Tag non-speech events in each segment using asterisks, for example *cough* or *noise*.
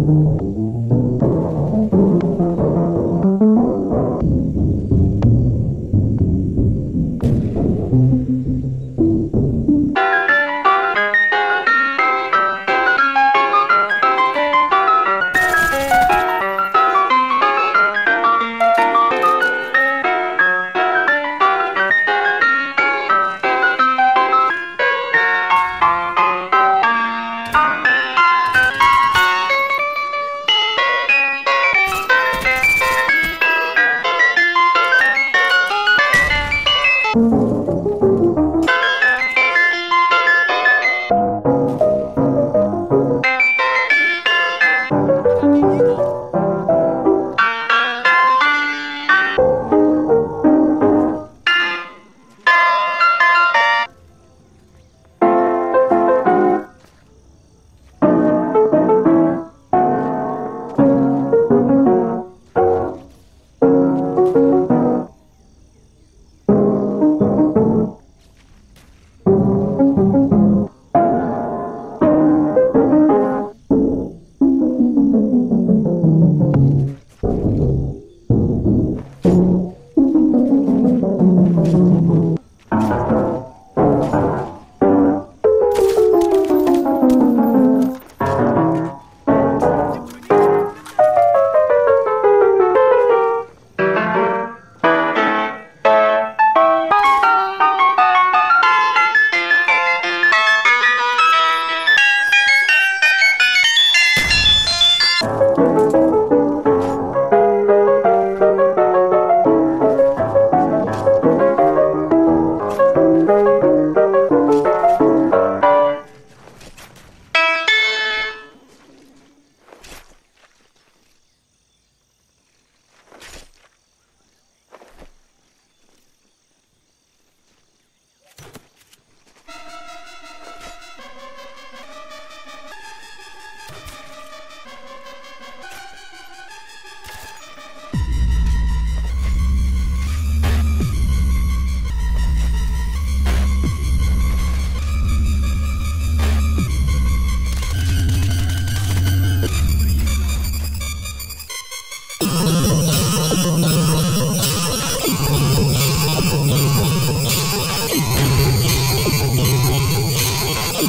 Música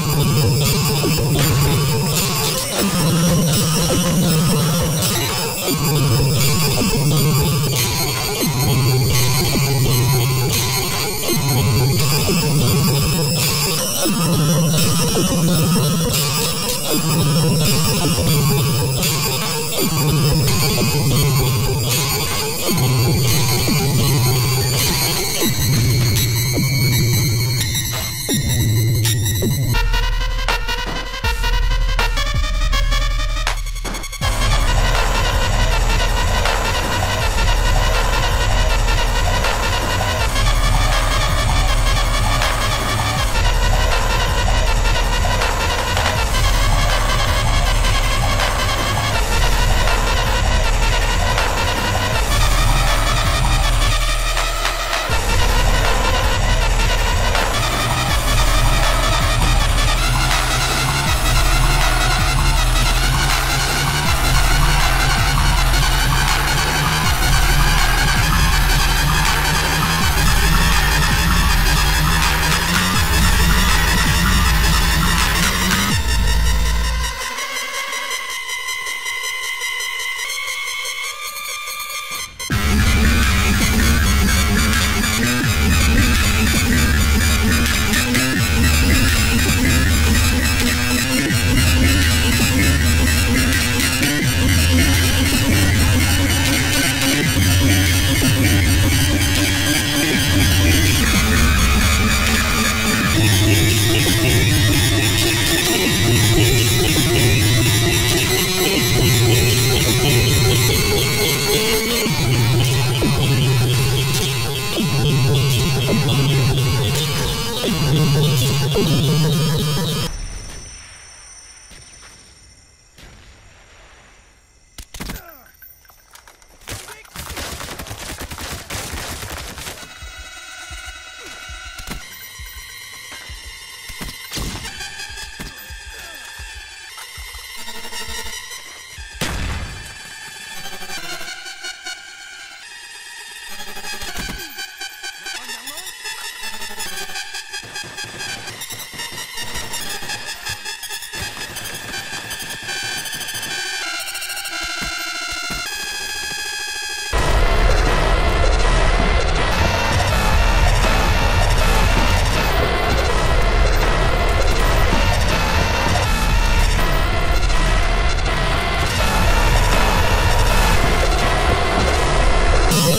Oh, my God. Oh, *laughs*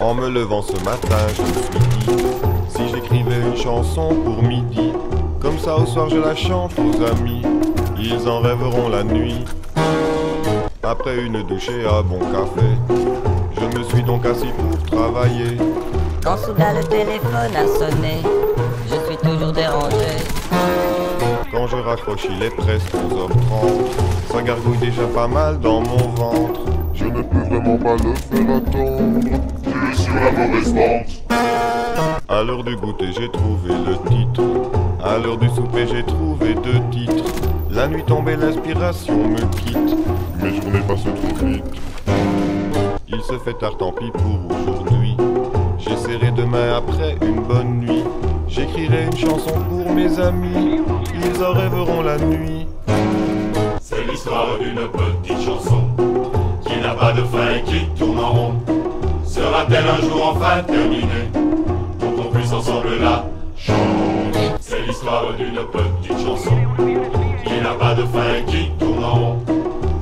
En me levant ce matin, je me suis dit Si j'écrivais une chanson pour midi Comme ça au soir je la chante aux amis. Ils en rêveront la nuit. Après une douche et un bon café Je me suis donc assis pour travailler. Quand soudain le téléphone a sonné, je suis toujours dérangé. Quand je raccroche il est presque 11h30 Ça gargouille déjà pas mal dans mon ventre. Je ne peux vraiment pas le faire attendre. À l'heure du goûter j'ai trouvé le titre À l'heure du souper j'ai trouvé deux titres La nuit tombée l'inspiration me quitte Mes journées passent trop vite. Il se fait tard, tant pis pour aujourd'hui. J'essaierai demain après une bonne nuit. J'écrirai une chanson pour mes amis. Ils en rêveront la nuit. C'est l'histoire d'une petite chanson qui n'a pas de fin et qui tourne en rond. Sera-t-elle un jour enfin terminée pour qu'on puisse ensemble la chanter C'est l'histoire d'une petite chanson qui n'a pas de fin et qui tourne en rond.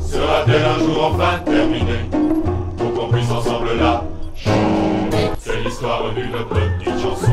Sera-t-elle un jour enfin terminée pour qu'on puisse ensemble la chanter C'est l'histoire d'une petite chanson